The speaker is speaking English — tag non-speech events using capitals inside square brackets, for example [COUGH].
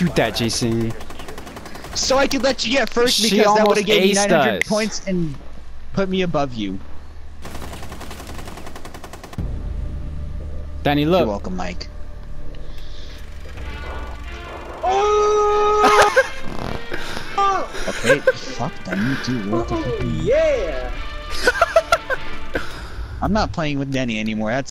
shoot that, Jason. So I could let you get first She because that would have gave me 900 us. points and put me above you. Danny, look. You're welcome, Mike. Oh! [LAUGHS] Okay, fuck Danny, dude. What the oh, fuck? Yeah. [LAUGHS] I'm not playing with Danny anymore. That's